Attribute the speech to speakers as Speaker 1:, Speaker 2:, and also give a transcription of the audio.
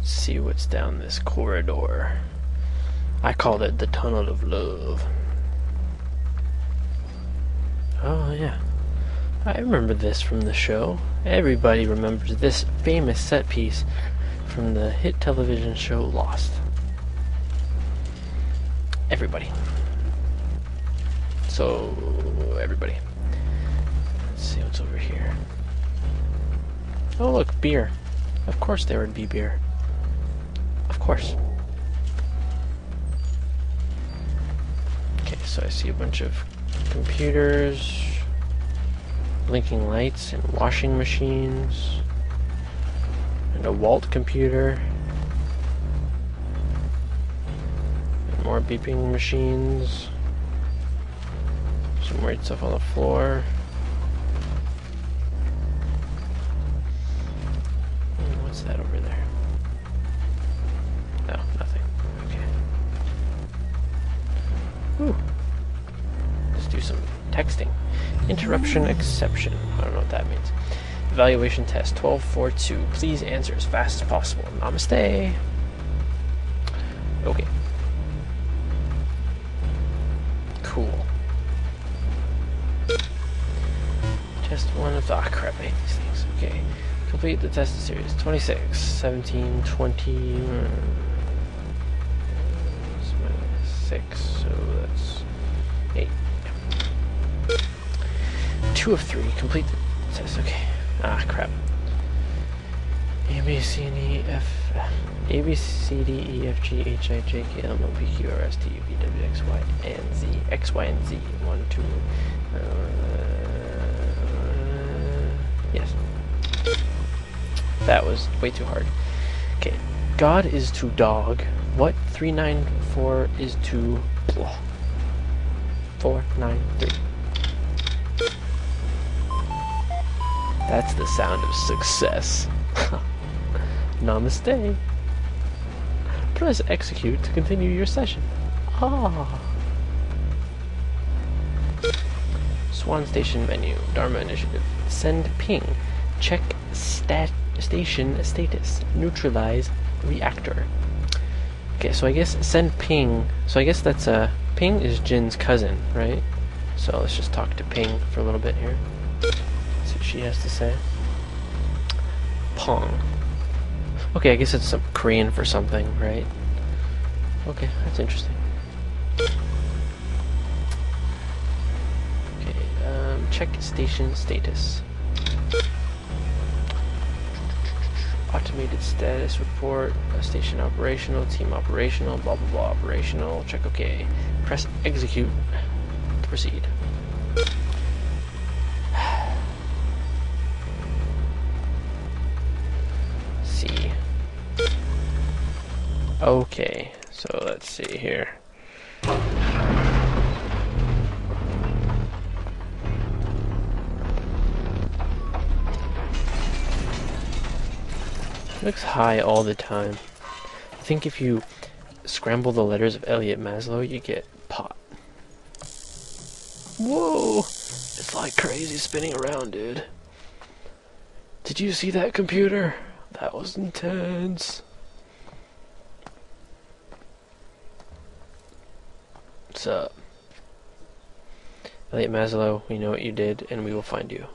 Speaker 1: Let's see what's down this corridor. I called it the Tunnel of Love. Oh, yeah. I remember this from the show. Everybody remembers this famous set piece from the hit television show Lost. Everybody. So, everybody. Let's see what's over here. Oh, look, beer. Of course there would be beer. Course. Okay, so I see a bunch of computers, blinking lights, and washing machines, and a Walt computer, and more beeping machines, some weird stuff on the floor. What's that over there? Let's do some texting. Interruption exception. I don't know what that means. Evaluation test 1242. Please answer as fast as possible. Namaste. Okay. Cool. Test one of ah crap, I hate these things. Okay. Complete the test series 26, 17, 20. mm, 6, so that's 8. Two of three. Complete the test. Okay. Ah, crap. A, B, C, D, E, F. A, B, C, D, E, F, G, H, I, J, K, L, M, N, P, Q, R, S, T, U, V, W, X, Y, and Z. X, Y, and Z. One, two. Uh, yes. That was way too hard. Okay. God is to dog. What 394 is to. Blah. 493. That's the sound of success. Namaste. Press execute to continue your session. Ah. Swan Station menu. Dharma Initiative. Send ping. Check stat station status. Neutralize reactor. Okay, so I guess send ping. So I guess that's uh ping is Jin's cousin, right? So let's just talk to ping for a little bit here. See what she has to say. Pong. Okay, I guess it's some Korean for something, right? Okay, that's interesting. Okay, um, check station status. Automated status report, station operational, team operational, blah blah blah operational, check OK. Press execute to proceed. Okay, so let's see here. Looks high all the time. I think if you scramble the letters of Elliott Maslow, you get pot. Whoa! It's like crazy spinning around, dude. Did you see that computer? That was intense. What's up? Elliott Maslow, we know what you did, and we will find you.